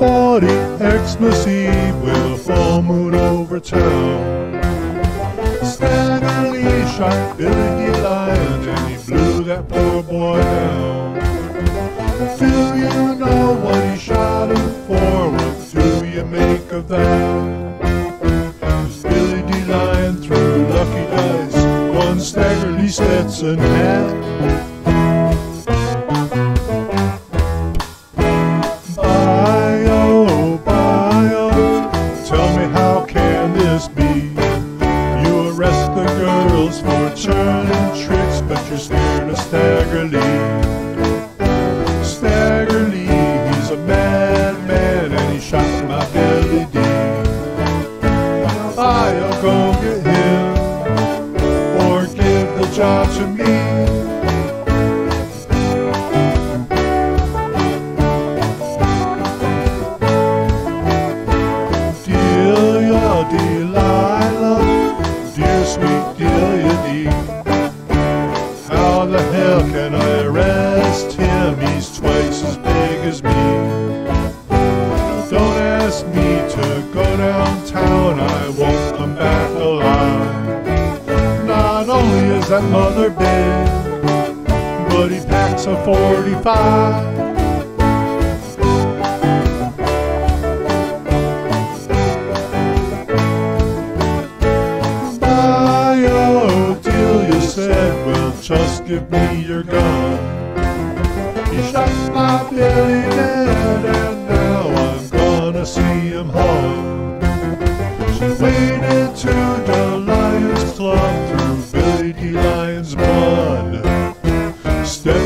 1240 Xmas Eve with a full moon over town. Stagger Lee shot Billy. Lion and he blew that poor boy down. Do you know what he shot him for? What do you make of that? Billy D. Threw lucky dice on Stagger Lee Stetson hat. Be? You arrest the girls for turning tricks, but you're scared of Stagger Lee. Staggerly, he's a madman and he shot my Billy D. I'll go get him or give the job to me. Downtown, I won't come back alive. Not only is that mother big, but he packs a 45. Bio, Delia said, well, just give me your gun. He shot my Billy dead,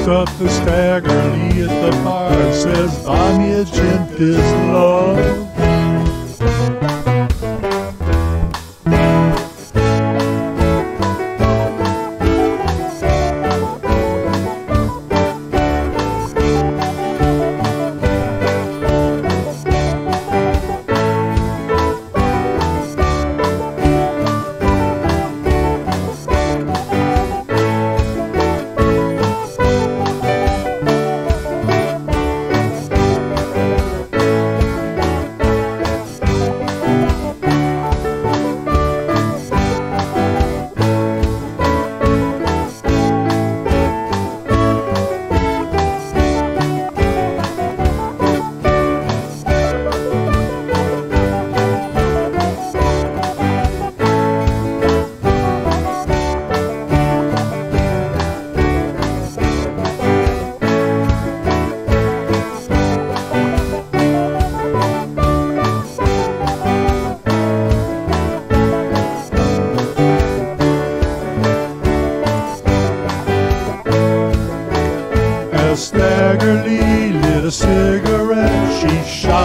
Up to Stagger Lee at the bar and says, me a gin fizz, love.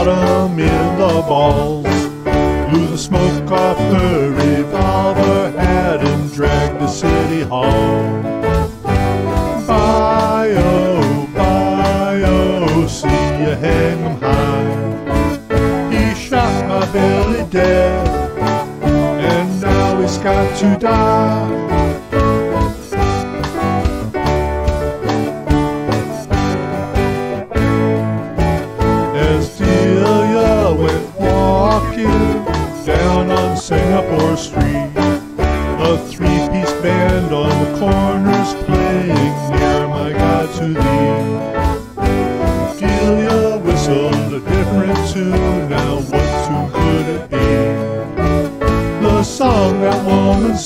Him in the balls. Blew the smoke off her revolver, had him dragged to City Hall. Bio, bio, see you hang 'em high. He shot my Billy dead, and now he's got to die.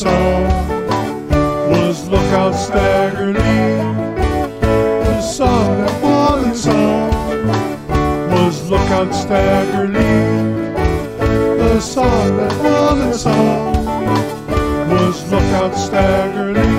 Sung was Look Out Stagger Lee. The song that woman sung was Look Out Stagger Lee. The song that woman sung was Look Out Stagger Lee.